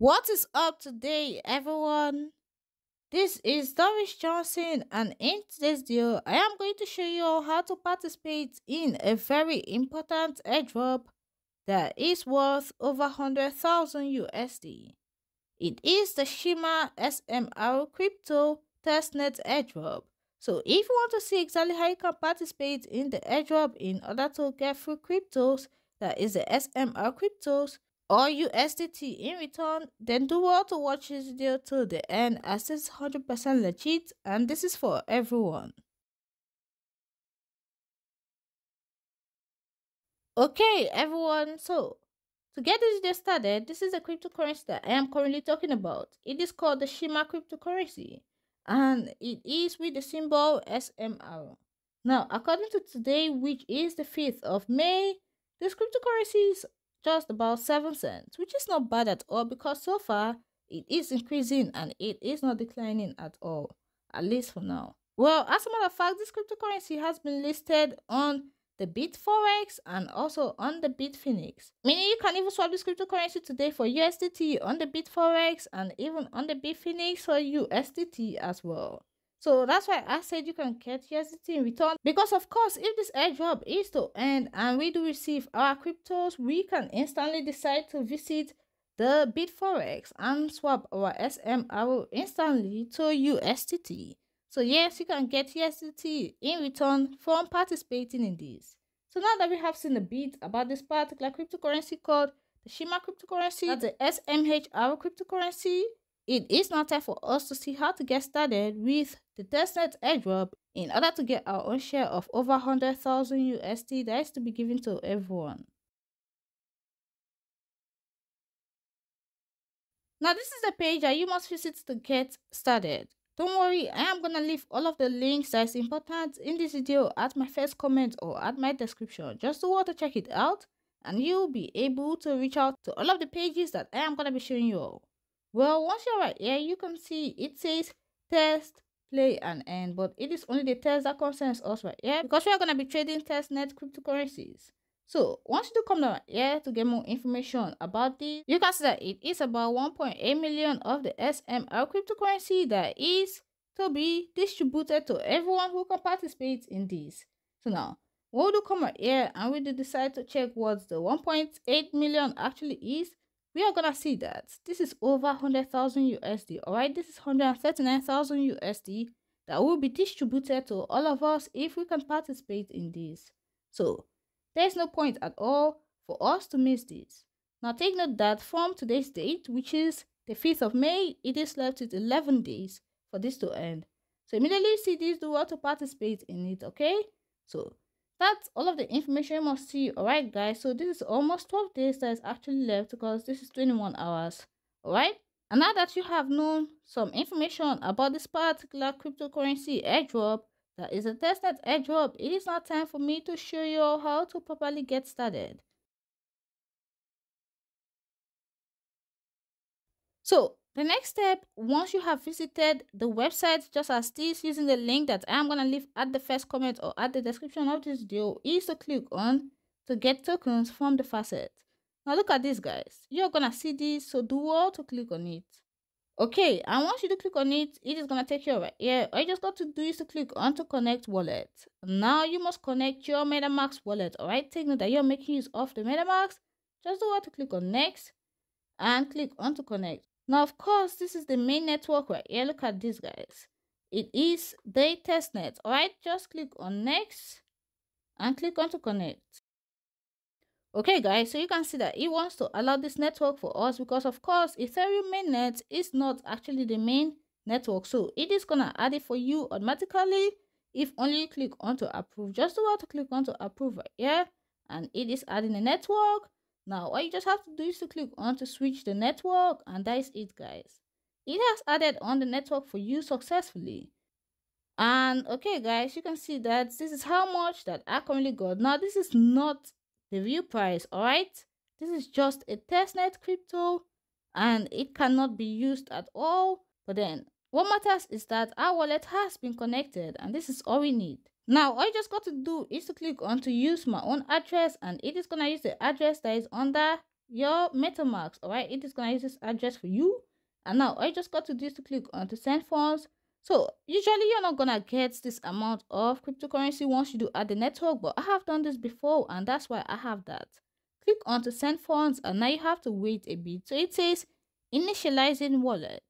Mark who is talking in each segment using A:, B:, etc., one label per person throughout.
A: What is up today, everyone? This is Doris Johnson, and in today's video, I am going to show you all how to participate in a very important airdrop that is worth over 100,000 USD. It is the Shimmer SMR Crypto Testnet airdrop. So if you want to see exactly how you can participate in the airdrop in order to get free cryptos, that is the SMR cryptos, USDT in return, then do well to watch this video till the end as it's 100% legit and this is for everyone. Okay everyone, so to get this video started, this is the cryptocurrency that I am currently talking about. It is called the Shimmer cryptocurrency and it is with the symbol SMR. Now, according to today, which is the 5th of May, this cryptocurrency is just about 7 cents, which is not bad at all because so far it is increasing and it is not declining at all, at least for now. Well, as a matter of fact, this cryptocurrency has been listed on the Bitforex and also on the Bitfinex. Meaning you can even swap this cryptocurrency today for USDT on the Bitforex and even on the Bitfinex for USDT as well. So that's why I said you can get USDT in return. Because of course, if this airdrop is to end and we do receive our cryptos, we can instantly decide to visit the Bitforex and swap our SMR instantly to USDT. So yes, you can get USDT in return from participating in this. So now that we have seen a bit about this particular cryptocurrency called the Shimmer cryptocurrency, that's the SMHR cryptocurrency, it is now time for us to see how to get started with the testnet airdrop in order to get our own share of over 100,000 USD that is to be given to everyone. Now this is the page that you must visit to get started. Don't worry, I am gonna leave all of the links that is important in this video at my first comment or at my description just to want to check it out and you'll be able to reach out to all of the pages that I am gonna be showing you all. Well, once you're right here, you can see it says test, play, and end, but it is only the test that concerns us right here because we are going to be trading testnet cryptocurrencies. So once you do come down here to get more information about this, you can see that it is about 1.8 million of the SMR cryptocurrency that is to be distributed to everyone who can participate in this. So now, we do come here and we do decide to check what the 1.8 million actually is, we are gonna see that this is over 100,000 USD, all right? This is 139,000 USD that will be distributed to all of us if we can participate in this. So, there's no point at all for us to miss this. Now, take note that from today's date, which is the 5th of May, it is left with 11 days for this to end. So, immediately see this, do what to participate in it, okay? So, that's all of the information you must see. All right guys so this is almost 12 days that is actually left because this is 21 hours. All right and now that you have known some information about this particular cryptocurrency airdrop that is a testnet airdrop it is now time for me to show you how to properly get started. So the next step, once you have visited the website just as this using the link that I'm going to leave at the first comment or at the description of this video is to click on to get tokens from the faucet. Now look at this guys. You're going to see this so do all to click on it. Okay, and once you do click on it, it is going to take you right here. All you just got to do is to click on to connect wallet. Now you must connect your MetaMask wallet. Alright, take note that you're making use of the MetaMask. Just do what to click on next and click on to connect. Now, of course, this is the main network right here. Look at this, guys. It is the testnet. All right, just click on next and click on to connect. Okay, guys, so you can see that it wants to allow this network for us because, of course, Ethereum mainnet is not actually the main network. So it is going to add it for you automatically if only you click on to approve. Just do to click on to approve right here and it is adding a network now, all you just have to do is to click on to switch the network and that is it guys. It has added on the network for you successfully. And okay guys, you can see that this is how much that I currently got. Now, this is not the view price, alright? This is just a testnet crypto and it cannot be used at all. But then, what matters is that our wallet has been connected and this is all we need. Now, all you just got to do is to click on to use my own address and it is to use the address that is under your MetaMask, alright? It is gonna use this address for you. And now I just got to do is to click on to send funds. So usually you're not gonna get this amount of cryptocurrency once you do add the network, but I have done this before and that's why I have that. Click on to send funds and now you have to wait a bit. So it says initializing wallet.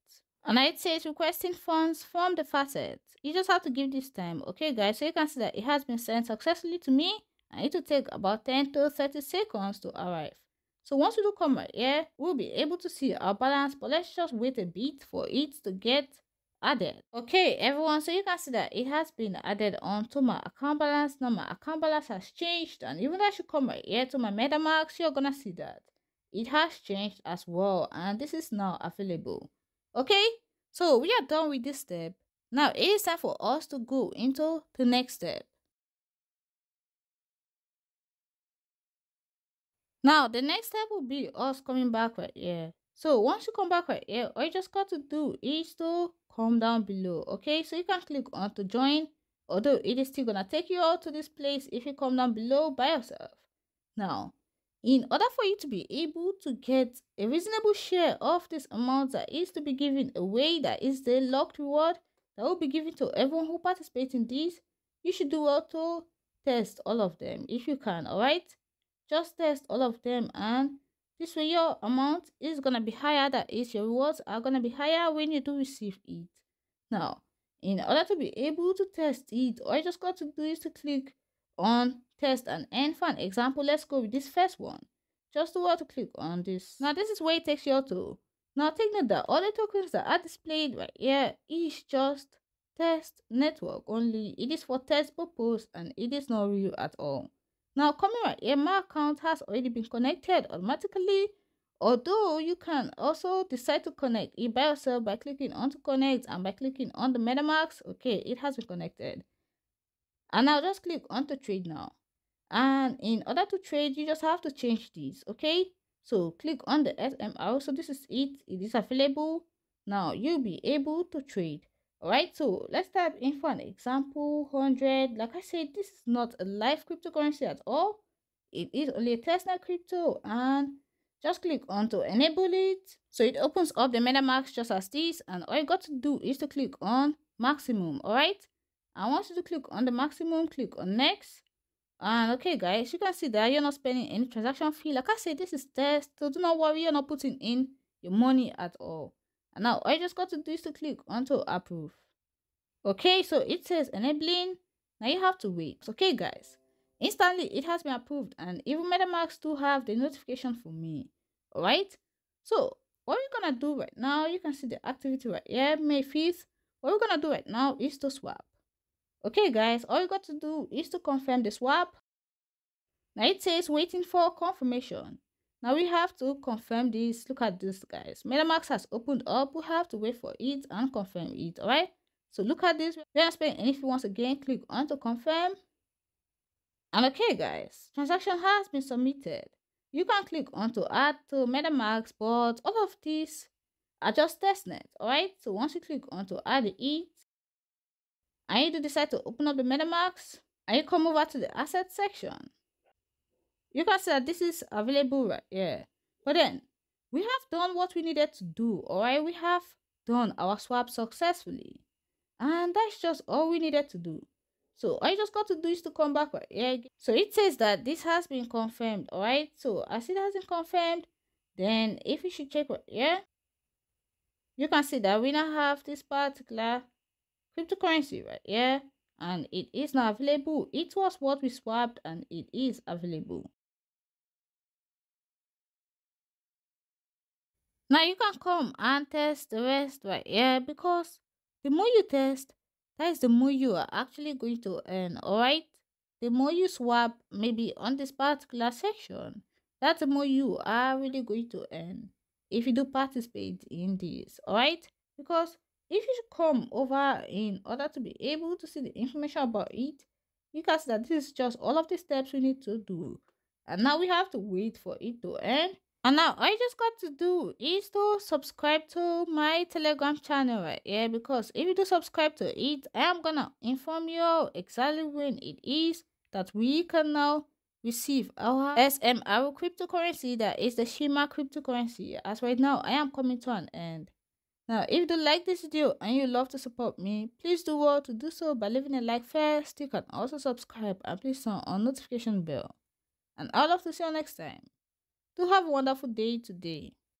A: And it says requesting funds from the faucet. You just have to give this time. Okay guys, so you can see that it has been sent successfully to me and it will take about 10 to 30 seconds to arrive. So once we do come right here, we'll be able to see our balance, but let's just wait a bit for it to get added. Okay, everyone, so you can see that it has been added onto my account balance. Now my account balance has changed, and even as you come right here to my MetaMask, you're gonna see that it has changed as well, and this is now available. Okay, so we are done with this step. Now it is time for us to go into the next step. Now, the next step will be us coming back right here. So once you come back right here, all you just got to do is to come down below. Okay, so you can click on to join, although it is still gonna take you out to this place if you come down below by yourself. Now, in order for you to be able to get a reasonable share of this amount that is to be given away, that is the locked reward that will be given to everyone who participates in this, you should do auto test all of them if you can, alright? just test all of them and this way your amount is gonna be higher that is your rewards are gonna be higher when you do receive it now in order to be able to test it all you just got to do is to click on test and end for an example let's go with this first one just to to click on this now this is where it takes you to now take note that all the tokens that are displayed right here is just test network only it is for test purpose and it is not real at all now coming right here, my account has already been connected automatically. Although you can also decide to connect it by yourself by clicking on to connect and by clicking on the MetaMask. Okay, it has been connected. And now just click on to trade now. And in order to trade, you just have to change these. Okay, so click on the SMR. So this is it. It is available. Now you'll be able to trade. All right so let's type in for an example. 100 like i said this is not a live cryptocurrency at all. It is only a testnet crypto. And just click on to enable it. So it opens up the metamask just as this. And all you got to do is to click on maximum. All right and once you to click on the maximum. Click on next and okay guys you can see that you're not spending any transaction fee like i said this is test so do not worry you're not putting in your money at all and now I just got to do is to click onto approve. Okay, so it says enabling. Now you have to wait. Okay, guys. Instantly, it has been approved and even MetaMask do have the notification for me. Alright? So, what we're gonna do right now, you can see the activity right here, May 5th. What we're gonna do right now is to swap. Okay, guys, all you got to do is to confirm the swap. Now it says waiting for confirmation. Now we have to confirm this. Look at this, guys. MetaMask has opened up. We have to wait for it and confirm it, all right? So look at this. We're not spending anything once again. Click on to confirm. And okay, guys, transaction has been submitted. You can click on to add to MetaMask, but all of these are just testnet, all right? So once you click on to add it, and you do decide to open up the MetaMask, and you come over to the asset section. You can see that this is available right? Here but then we have done what we needed to do all right we have done our swap successfully. And that's just all we needed to do. So you just got to do is to come back right? Here so it says that this has been confirmed all right so as it hasn't confirmed then if you should check right? Here you can see that we now have this particular cryptocurrency right? Here and it is now available. It was what we swapped and it is available. Now you can come and test the rest right? Here because the more you test, that is the more you are actually going to earn, alright? The more you swap maybe on this particular section, that's the more you are really going to earn if you do participate in this, alright? Because if you come over in order to be able to see the information about it, you can see that this is just all of the steps we need to do. And now we have to wait for it to end and now all you just got to do is to subscribe to my telegram channel right here because if you do subscribe to it i am gonna inform you exactly when it is that we can now receive our SMR cryptocurrency that is the Shimmer cryptocurrency. As right now, I am coming to an end. Now, if you like this video and you love to support me, please do well to do so by leaving a like first. You can also subscribe and please turn on notification bell. And I'd love to see you next time. Do have a wonderful day today.